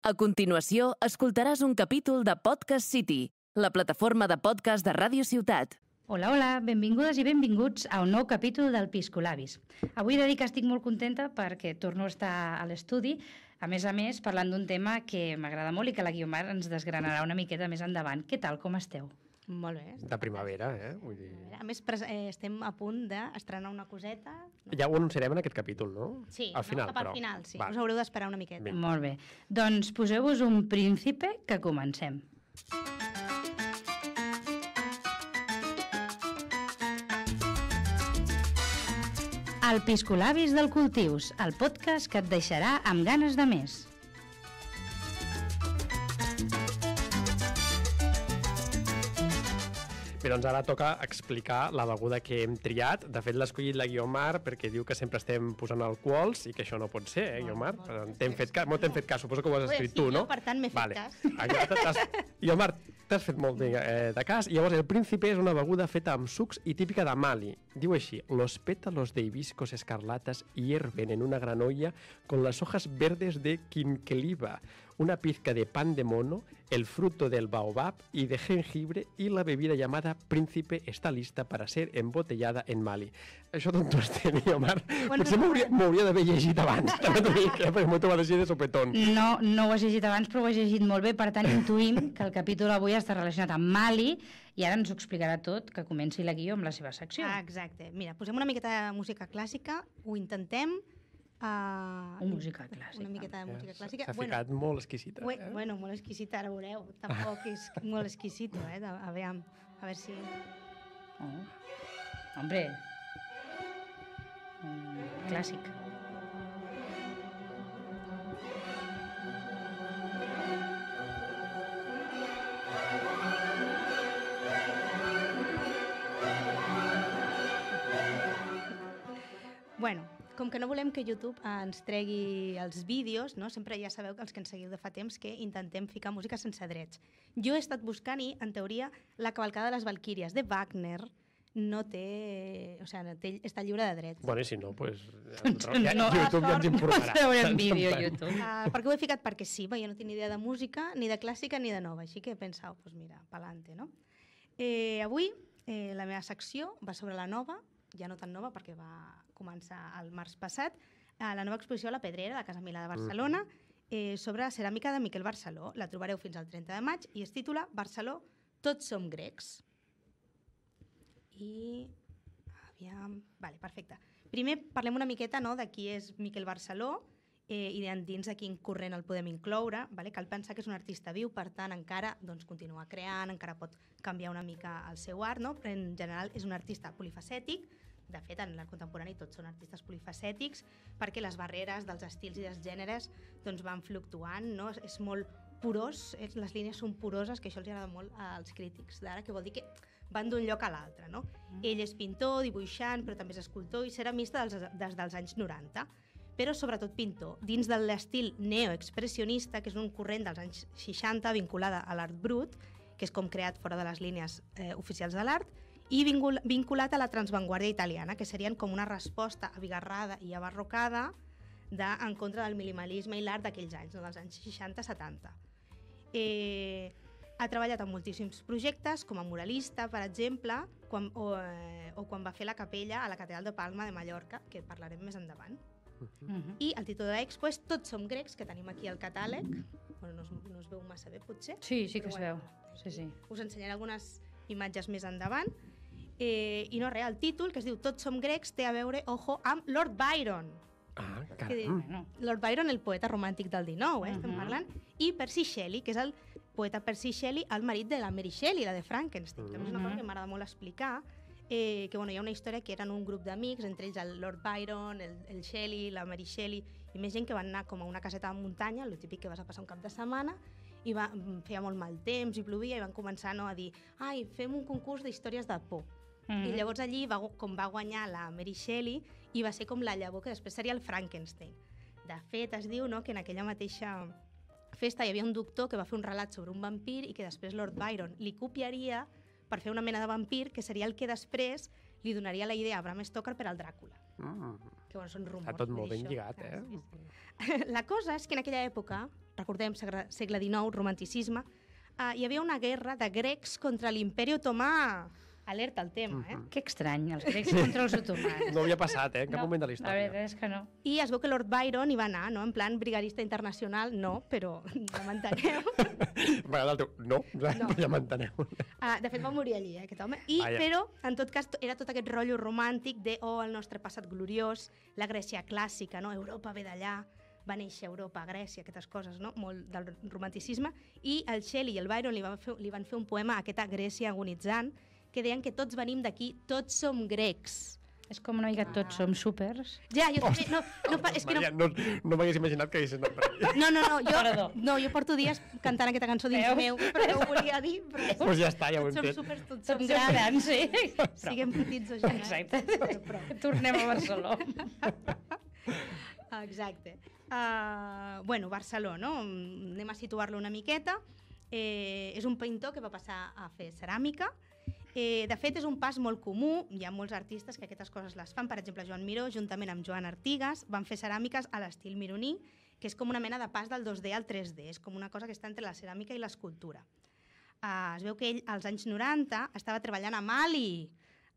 A continuació, escoltaràs un capítol de Podcast City, la plataforma de podcast de Ràdio Ciutat. Hola, hola, benvingudes i benvinguts a un nou capítol del Piscolabis. Avui he de dir que estic molt contenta perquè torno a estar a l'estudi, a més a més, parlant d'un tema que m'agrada molt i que la Guiomar ens desgranarà una miqueta més endavant. Què tal, com esteu? Molt bé. De primavera, eh? Vull dir... A més, eh, estem a punt d'estrenar una coseta. No? Ja ho anunciarem en aquest capítol, no? Sí, al final, no? cap però. al final, sí. Va. Us haureu d'esperar una miqueta. Bé. Molt bé. Doncs poseu-vos un príncipe que comencem. El Piscolabis del Cultius, el podcast que et deixarà amb ganes de més. Bé, doncs ara toca explicar la beguda que hem triat. De fet, l'ha escollit la Guiomar perquè diu que sempre estem posant alcohols i que això no pot ser, eh, Guiomar? Però T'hem fet cas, molt t'hem fet cas, suposo que ho has escrit tu, no? per tant, m'he fet vale. cas. T'has- Guiomar, t'has fet molt de, eh, de cas. I llavors, el príncipe és una beguda feta amb sucs i típica de Mali. Diu així, los pétalos de hibiscos escarlatas hierven en una gran olla con las hojas verdes de quinqueliba, una pizca de pan de mono, el fruto del baobab y de jengibre y la bebida llamada Príncipe está lista para ser embotellada en Mali. Això d'on t'ho has tret, Omar? Bueno, Potser no, m'hauria m'hauria d'haver llegit abans, també t'ho dic, eh, perquè m'ho he trobat així de sopetón. No, no ho has llegit abans, però ho has llegit molt bé, per tant intuïm que el capítol avui està relacionat amb Mali i ara ens ho explicarà tot, que comenci la Guió amb la seva secció. Ah, exacte. Mira, posem una miqueta de música clàssica, ho intentem. Uh, Oh, música clàssica. Una miqueta de música clàssica. S'ha ficat molt exquisita. Bueno, eh? bueno, molt exquisita, ara veureu. Tampoc és molt exquisito, eh? de- A veure, a veure si... Oh. Hombre, un clàssic. Bueno, com que no volem que YouTube ens tregui els vídeos, no? sempre ja sabeu que els que ens seguiu de fa temps que intentem ficar música sense drets. Jo he estat buscant i, en teoria, la cavalcada de les Valquíries de Wagner no té... O sigui, no té, està lliure de drets. Bueno, i si no, pues, No, ja, no, YouTube ja ens informarà. Veure en vídeo, YouTube. Uh, perquè ho he ficat perquè sí, perquè jo no tinc ni idea de música, ni de clàssica, ni de nova, així que he pensat, doncs mira, pa'lante, no? Eh, avui eh, la meva secció va sobre la nova, ja no tan nova perquè va començar el març passat, a la nova exposició a la Pedrera de Casa Milà de Barcelona eh, sobre ceràmica de Miquel Barceló. La trobareu fins al 30 de maig i es titula Barceló, tots som grecs. I... Aviam... Vale, perfecte. Primer parlem una miqueta no, de qui és Miquel Barceló eh, i dins de quin corrent el podem incloure. Vale? Cal pensar que és un artista viu, per tant, encara doncs, continua creant, encara pot canviar una mica el seu art, no? però en general és un artista polifacètic, de fet, en l'art contemporani tots són artistes polifacètics, perquè les barreres dels estils i dels gèneres doncs, van fluctuant, no? és, molt porós, és, les línies són poroses, que això els agrada molt als crítics d'ara, que vol dir que van d'un lloc a l'altre. No? Mm. Ell és pintor, dibuixant, però també és escultor i ceramista des dels anys 90 però sobretot pintor, dins de l'estil neoexpressionista, que és un corrent dels anys 60 vinculada a l'art brut, que és com creat fora de les línies eh, oficials de l'art, i vincul vinculat a la transvanguardia italiana, que serien com una resposta abigarrada i abarrocada de, en contra del minimalisme i l'art d'aquells anys, no? dels anys 60-70. Eh, ha treballat en moltíssims projectes, com a muralista, per exemple, quan, o, eh, o quan va fer la capella a la Catedral de Palma de Mallorca, que parlarem més endavant. Uh -huh. I el títol de l'expo és Tots som grecs, que tenim aquí al catàleg. Bueno, no es, no es veu massa bé, potser. Sí, sí que es veu. Sí, sí. Us ensenyaré algunes imatges més endavant. Eh, I no res, el títol, que es diu Tots som grecs, té a veure, ojo, amb Lord Byron. Ah, Que diu. Bueno. Lord Byron, el poeta romàntic del XIX, eh, estem Mhm. parlant, i Percy Shelley, que és el poeta Percy Shelley, el marit de la Mary Shelley, la de Frankenstein, que a mi és una cosa Mhm. que m'agrada molt explicar, eh, que bueno, hi ha una història que eren un grup d'amics, entre ells el Lord Byron, el, el Shelley, la Mary Shelley, i més gent que van anar com a una caseta de muntanya, el típic que vas a passar un cap de setmana, i va, feia molt mal temps i plovia, i van començar no, a dir ai, fem un concurs d'històries de por. Mm. I llavors allí, va, com va guanyar la Mary Shelley, i va ser com la llavor que després seria el Frankenstein. De fet, es diu no, que en aquella mateixa festa hi havia un doctor que va fer un relat sobre un vampir i que després Lord Byron li copiaria per fer una mena de vampir que seria el que després li donaria la idea a Bram Stoker per al Dràcula. Mm. Que bueno, són rumors. Està tot molt ben lligat, eh? sí, sí. La cosa és que en aquella època recordem, segle XIX, romanticisme, uh, hi havia una guerra de grecs contra l'imperi otomà. Alerta al tema, eh? Que estrany, els grecs contra els otomans. No havia passat, eh? En cap No, moment de la La història. veritat és que no. I es veu que Lord Byron hi va anar, no? En plan brigadista internacional, no, però ja m'enteneu. M'agrada el teu... No, no. ja m'enteneu. Uh, de fet, va morir allí, eh, aquest home. I, Vaja. però, en tot cas, era tot aquest rotllo romàntic de, oh, el nostre passat gloriós, la Grècia clàssica, no? Europa ve d'allà, va néixer Europa, Grècia, aquestes coses, no? Molt del romanticisme. I el Shelley i el Byron li van fer, li van fer un poema a aquesta Grècia agonitzant que deien que tots venim d'aquí, tots som grecs. És com una mica tots som súpers. Ja, jo també... No, no, és que no, Maria, no, no m'hagués imaginat que haguessis anat per allà. no, no, no, Perdó. jo, no, jo porto dies cantant aquesta cançó dins Veus? meu, però no ho volia dir, però Doncs ja està, ja ho tots hem som fet. súpers, tots Tots som som grans, grans, sí. siguem petits o gegants. Exacte. Tornem a Barcelona. Exacte. Uh, bueno, Barcelona, no? anem a situar-lo una miqueta. Eh, és un pintor que va passar a fer ceràmica. Eh, de fet, és un pas molt comú. Hi ha molts artistes que aquestes coses les fan. Per exemple, Joan Miró, juntament amb Joan Artigas, van fer ceràmiques a l'estil mironí, que és com una mena de pas del 2D al 3D. És com una cosa que està entre la ceràmica i l'escultura. Uh, es veu que ell, als anys 90, estava treballant a Mali.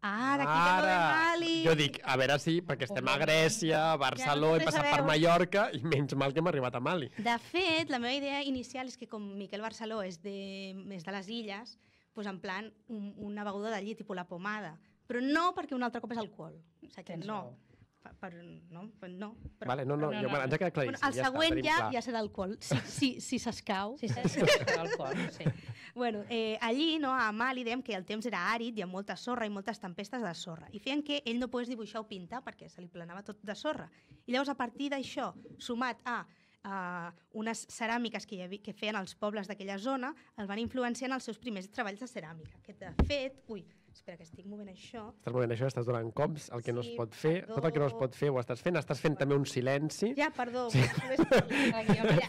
Ah, d'aquí ve lo de Mali. Jo dic, a veure si, perquè estem a Grècia, a Barcelona, Ja no he passat per. Mallorca, i menys mal que hem arribat a Mali. De fet, la meva idea inicial és que com Miquel Barceló és de, és de les illes, doncs en plan un, una beguda d'allí, tipus la pomada. Però no perquè un altre cop és alcohol. O sigui que Tens no. raó. Per, per, no, per, no. Però, Vale, no, no, No, jo, no. ens ha quedat bueno, claríssim. el ja següent està, ja, ja serà alcohol, si si, si s'escau. Sí, sí, sí, alcohol, sí. Bueno, eh, allí, no, a Mali, dèiem que el temps era àrid, hi ha molta sorra i moltes tempestes de sorra. I feien que ell no pogués dibuixar o pintar perquè se li planava tot de sorra. I llavors, a partir d'això, sumat a uh, unes ceràmiques que, hi havia, que feien els pobles d'aquella zona, el van influenciar en els seus primers treballs de ceràmica. Que, de fet, ui, espera que estic movent això. Estàs movent això, estàs donant cops, el que no es Sí, pot fer, tot el que no es pot fer ho estàs fent, estàs fent també un silenci. Ja, perdó. Sí.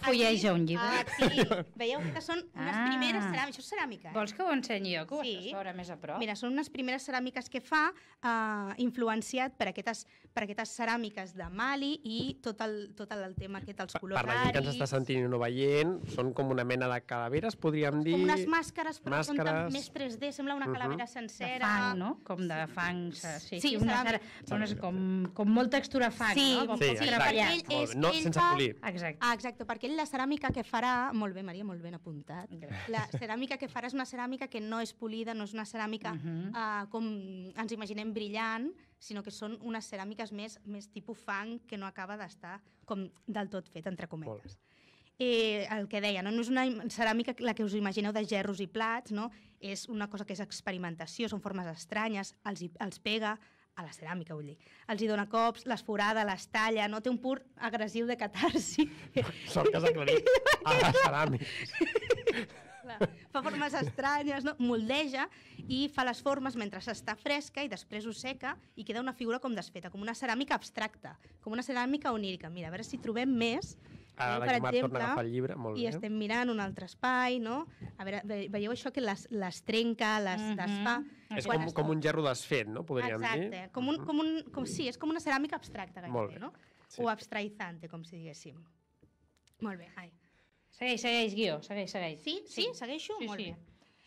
Fulleja un llibre. Aquí, veieu que són unes Ah. primeres ceràmiques. Això és ceràmica, eh? Vols que ho ensenyi jo, que ho Sí. estàs veure més a prop? Mira, són unes primeres ceràmiques que fa eh, influenciat per aquestes, per aquestes ceràmiques de Mali i tot el, tot el tema aquest, els colors per la gent que ens està sentint i no veient, són com una mena de calaveres, podríem dir... Com unes màscares, però són màscares. tan més 3D, sembla una calavera de sencera. Fang, no? Com de fang, sí, sí, Sí, una, cera- unes, com, com molt textura fang, Sí, no? Com Sí, exacte. treballat. Ell és-. No, ell sense fa- polir. Exacte. Ah, exacte, perquè ell la ceràmica que farà... Molt bé, Maria, molt ben apuntat. Gràcies. La ceràmica que farà és una ceràmica que no és polida, no és una ceràmica Mhm. uh, com ens imaginem brillant, sinó que són unes ceràmiques més, més tipus fang que no acaba d'estar com del tot fet, entre cometes. Eh, el que deia, no? no és una ceràmica la que us imagineu de gerros i plats, no? És una cosa que és experimentació, són formes estranyes, els, els pega a la ceràmica, vull dir. Els hi dona cops, les forada, les talla, no té un pur agressiu de catarsi. Sort que has aclarit a les ceràmiques. Clar, fa formes estranyes, no? moldeja i fa les formes mentre està fresca i després ho seca i queda una figura com desfeta, com una ceràmica abstracta, com una ceràmica onírica. Mira, a veure si trobem més. Ara Eh, la per Guimar torna a agafar el llibre, molt I bé. estem mirant un altre espai, no? A veure, ve- veieu això que les, les trenca, les Mhm. desfà... És com, com un gerro desfet, no? Podríem Exacte, dir. com un, com un, com, sí, és com una ceràmica abstracta, Molt gairebé, bé. no? Sí. O abstraizante, com si diguéssim. Molt bé, ai. Segueix, segueix, Guió, segueix, segueix. Sí? Sí? Segueixo? Sí, Molt sí. bé.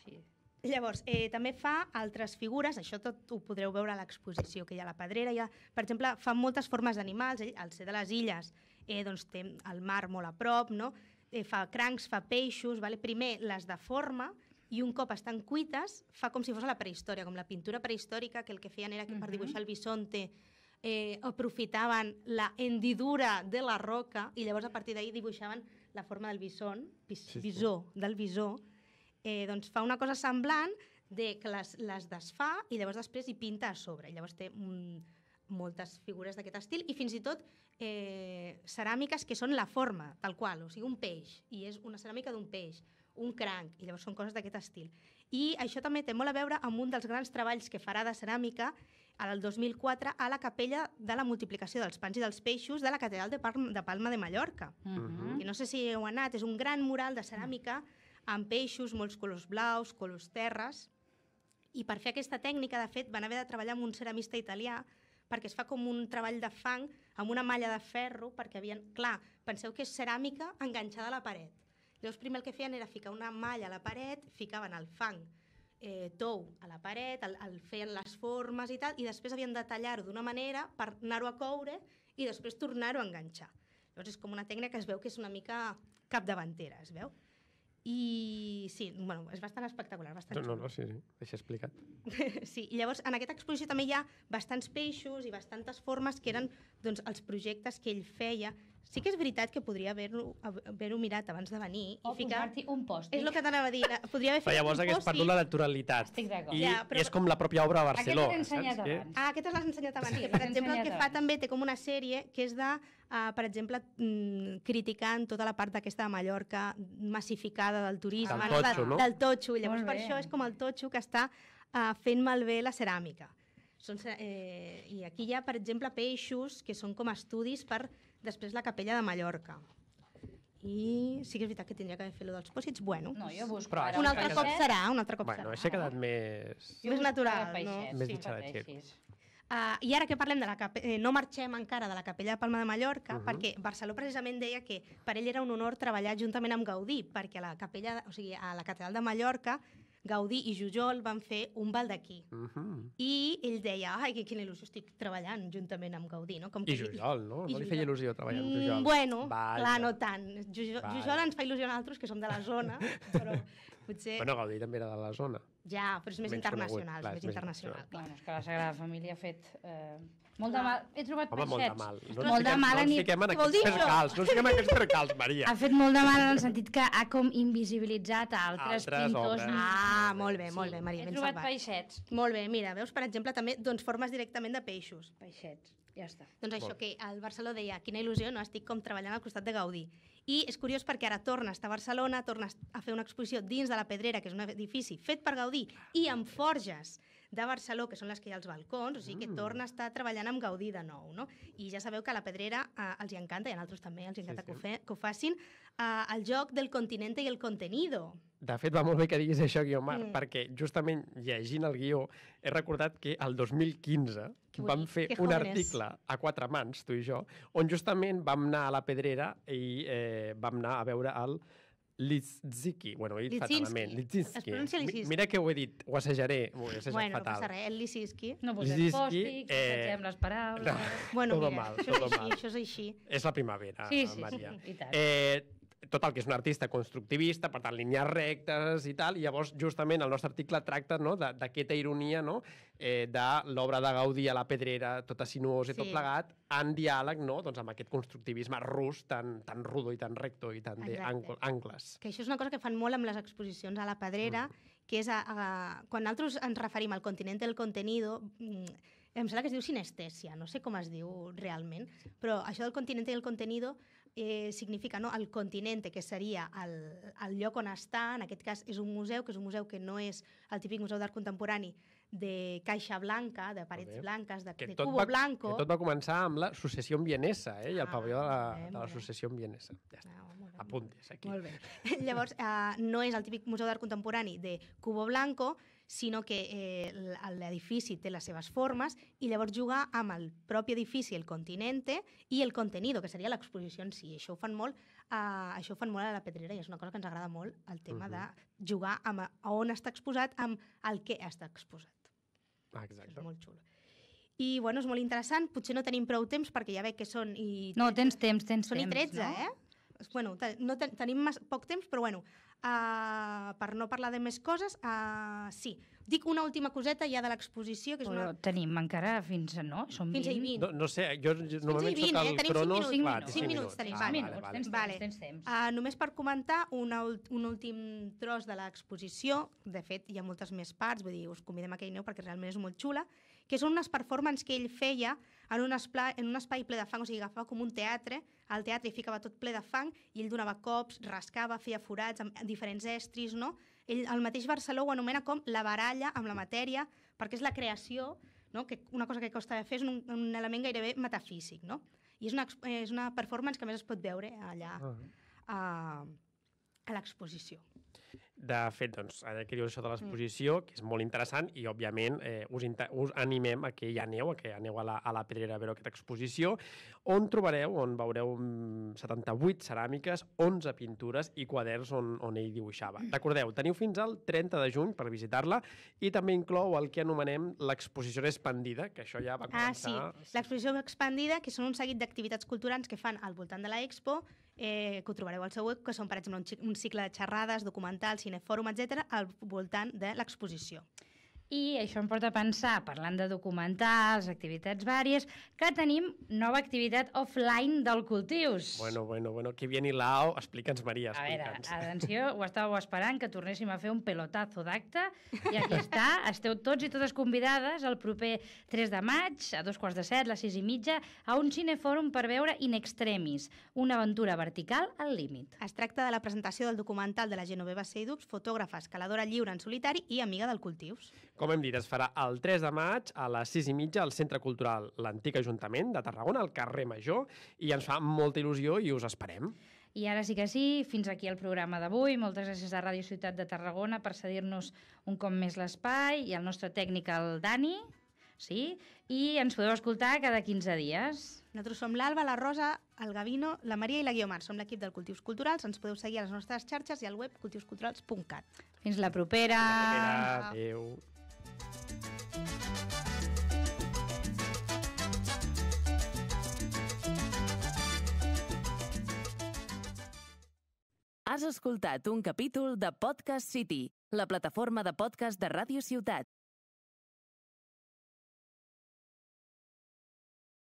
sí. Llavors, eh, també fa altres figures, això tot ho podreu veure a l'exposició que hi ha a la Pedrera. Hi ha, per exemple, fa moltes formes d'animals, ell, al ser de les illes, eh, doncs té el mar molt a prop, no? eh, fa crancs, fa peixos, vale? primer les deforma i un cop estan cuites fa com si fos a la prehistòria, com la pintura prehistòrica, que el que feien era que per dibuixar el bisonte eh, aprofitaven la hendidura de la roca i llavors a partir d'ahir dibuixaven la forma del bison, bis, Sí, sí. bisó, del bisó, eh, doncs fa una cosa semblant de que les, les desfà i llavors després hi pinta a sobre. I llavors té un, moltes figures d'aquest estil i fins i tot eh, ceràmiques que són la forma, tal qual, o sigui, un peix, i és una ceràmica d'un peix, un cranc, i llavors són coses d'aquest estil. I això també té molt a veure amb un dels grans treballs que farà de ceràmica al 2004 a la capella de la multiplicació dels pans i dels peixos de la catedral de, Palma de Palma de Mallorca. Mhm. I no sé si heu anat, és un gran mural de ceràmica amb peixos, molts colors blaus, colors terres, i per fer aquesta tècnica, de fet, van haver de treballar amb un ceramista italià perquè es fa com un treball de fang amb una malla de ferro, perquè havien... Clar, penseu que és ceràmica enganxada a la paret. Llavors primer el que feien era ficar una malla a la paret, ficaven el fang eh, tou a la paret, el, el feien les formes i tal, i després havien de tallar-ho d'una manera per anar-ho a coure i després tornar-ho a enganxar. Llavors és com una tècnica que es veu que és una mica capdavantera, es veu? I sí, bueno, és bastant espectacular, bastant No, no, sí, sí, deixa explicat. Sí, i llavors en aquesta exposició també hi ha bastants peixos i bastantes formes que eren doncs, els projectes que ell feia. Sí que és veritat que podria haver-ho haver mirat abans de venir O i ficar... posar-t'hi un post. És el que t'anava a dir, podria haver Però fet llavors un hagués perdut la naturalitat. Estic d'acord. I, Ja, però- I és com la pròpia obra de Aquest Barcelona, t'he ensenyat saps? abans. Ah, aquestes les he ensenyat abans. Sí, per he exemple, el que fa també té com una sèrie que és de, uh, per exemple, mm, criticant tota la part d'aquesta de Mallorca massificada del turisme, Del totxo, no? del totxo. Llavors, per això és com el totxo que està uh, fent malbé la ceràmica. Són, eh, I aquí hi ha, per exemple, peixos que són com estudis per després la capella de Mallorca. I sí que és veritat que tindria que haver fet lo dels pòsits. Bueno, No, jo busco Però ara un un altre que cop peixet. serà, un altre cop Bueno, serà. això ha quedat més... Jo més natural, ara peixets, no? Més sí, peixets. Uh, I ara que parlem de la cape... eh, no marxem encara de la capella de Palma de Mallorca, uh. -huh. perquè Barceló precisament deia que per ell era un honor treballar juntament amb Gaudí, perquè a la capella, o sigui, a la catedral de Mallorca, Gaudí i Jujol van fer un baldaquí. Mhm. I ell deia, ai, que quina il·lusió, estic treballant juntament amb Gaudí, no? Com I que- Jujol, no? i No li Jujol. feia il·lusió treballar amb Mm, Jujol. Bueno, Vaja. clar, no tant. Jujol. Jujol ens fa il·lusió a nosaltres, que som de la zona, però potser... Bueno, Gaudí també era de la zona. ja, però és més menys internacional, conegut, clar, és és més més internacional. Bueno, és que la Sagrada Família ha fet eh, molt de mal. He trobat Home, molt de peixets. mal. No molt de fiquem- mal no ens fiquem en aquests percals, no ens fiquem en aquests percals, Maria. Ha fet molt de mal en el sentit que ha com invisibilitzat a altres, Altres pintors. obres. Ah, molt bé, molt bé, Maria, He ben trobat salvat. peixets. Molt bé, mira, veus, per exemple, també doncs, formes directament de peixos. Peixets, ja està. Doncs això, Molt. que el Barceló deia, quina il·lusió, no? estic com treballant al costat de Gaudí. I és curiós perquè ara torna a estar a Barcelona, torna a fer una exposició dins de la Pedrera, que és un edifici fet per Gaudí, i amb forges de Barceló, que són les que hi ha als balcons, o sigui que Mm. torna a estar treballant amb Gaudí de nou, no? I ja sabeu que a la Pedrera eh, els hi encanta, i a altres també els hi encanta Sí, que, sí. ho fe, que ho facin, eh, el joc del continente i el contenido. De fet, va molt bé que diguis això, Guiomar, Mm. perquè justament llegint el guió he recordat que el 2015 Que vam fer que un article a quatre mans, tu i jo, on justament vam anar a la Pedrera i eh, vam anar a veure el Litziki. Bueno, ho he dit Litzinski. fatalment. Litzinski. Es pronuncia Mi-. Mira que ho he dit, ho assajaré, ho he assajat Bueno, no fatal. passa res, el Lisinski. No posem Ziski, pòstics, eh, eh... les paraules... no. Bueno, Todo mira, mal, això, todo és així, mal. això és així. És la primavera, Sí, sí, Maria. sí, i tant. Eh, tot el que és un artista constructivista, per tant, línies rectes i tal, i llavors justament el nostre article tracta no, d'aquesta ironia no, eh, de l'obra de Gaudí a la pedrera, tota sinuosa i tot Sí. plegat, en diàleg no, doncs, amb aquest constructivisme rus tan, tan rudo i tan recto i tan d'angles. que això és una cosa que fan molt amb les exposicions a la Pedrera, que és a, a, quan nosaltres ens referim al continent del contenido, mm, em sembla que es diu sinestèsia, no sé com es diu realment, però això del continent i el contenido eh, significa no, el continent, que seria el, el lloc on està, en aquest cas és un museu, que és un museu que no és el típic museu d'art contemporani de caixa blanca, de parets bé. blanques, de, Que de cubo va, blanco. que tot va començar amb l'associació vienesa eh, i el Ah, pavelló de la- molt bé, de l'associació vienesa. Ja està. Ah, Apuntes aquí. Molt bé. Llavors, eh, no és el típic museu d'art contemporani de Cubo Blanco, sinó que eh, l'edifici té les seves formes i llavors jugar amb el propi edifici, el continente, i el contenido, que seria l'exposició en si. Això ho fan molt, eh, això ho fan molt a la Pedrera i és una cosa que ens agrada molt, el tema Mhm. de jugar amb a on està exposat, amb el què està exposat. Ah, Això exacte. és molt xulo. I, bueno, és molt interessant. Potser no tenim prou temps perquè ja veig que són... I No, tens temps, tens són i temps, 13, no? eh? Bueno, te, no ten, tenim mas, poc temps, però bueno, uh, per no parlar de més coses, uh, sí. Dic una última coseta ja de l'exposició, que és Però una... tenim encara fins a... No? Som Fins a 20. 20. No, no sé, jo, jo normalment vint, soc eh? el Tenim cinc cronos... minuts. Cinc clar, minuts. cinc Cinc minuts tenim, Cinc vale, minuts, vale. tens Vale. temps, tens temps. Uh, només per comentar una, ult- un últim tros de l'exposició, de fet hi ha moltes més parts, vull dir, us convidem a que hi aneu perquè realment és molt xula, que són unes performances que ell feia en un, esplai, en un espai ple de fang, o sigui, agafava com un teatre, al teatre hi ficava tot ple de fang i ell donava cops, rascava, feia forats amb diferents estris, no? Ell, el mateix Barceló ho anomena com la baralla amb la matèria, perquè és la creació, no? que una cosa que costa de fer és un, un element gairebé metafísic, no? I és una, és una performance que més es pot veure allà Ah. a, a l'exposició. De fet, doncs, ara que dius això de l'exposició, que és molt interessant, i, òbviament, eh, us, us animem a que hi aneu, a que aneu a la, a la Pedrera a veure aquesta exposició, on trobareu, on veureu mm, 78 ceràmiques, 11 pintures i quaderns on, on ell dibuixava. Recordeu, teniu fins al 30 de juny per visitar-la i també inclou el que anomenem l'exposició expandida, que això ja va Ah, sí. començar... L'exposició expandida, que són un seguit d'activitats culturals que fan al voltant de la Expo, eh, que ho trobareu al seu web, que són, per exemple, un, un cicle de xerrades, documentals, cinefòrum, etc al voltant de l'exposició. I això em porta a pensar, parlant de documentals, activitats vàries, que tenim nova activitat offline del Cultius. Bueno, bueno, bueno, que bien hilao. Explica'ns, Maria, A veure, explica'ns. atenció, ho estàveu esperant que tornéssim a fer un pelotazo d'acte i aquí està, esteu tots i totes convidades el proper 3 de maig, a dos quarts de set, a les 6 i mitja, a un cinefòrum per veure In Extremis, una aventura vertical al límit. Es tracta de la presentació del documental de la Genoveva Seidups, fotògrafa, escaladora lliure en solitari i amiga del Cultius. Com hem dit, es farà el 3 de maig a les 6 i mitja al Centre Cultural l'Antic Ajuntament de Tarragona, al carrer Major, i ens fa molta il·lusió i us esperem. I ara sí que sí, fins aquí el programa d'avui. Moltes gràcies a Ràdio Ciutat de Tarragona per cedir-nos un cop més l'espai i al nostre tècnic, el Dani, sí? i ens podeu escoltar cada 15 dies. Nosaltres som l'Alba, la Rosa, el Gavino, la Maria i la Guiomar. Som l'equip del Cultius Culturals. Ens podeu seguir a les nostres xarxes i al web cultiusculturals.cat. Fins la propera! Adéu. Has escoltat un capítol de Podcast City, la plataforma de podcast de Ràdio Ciutat.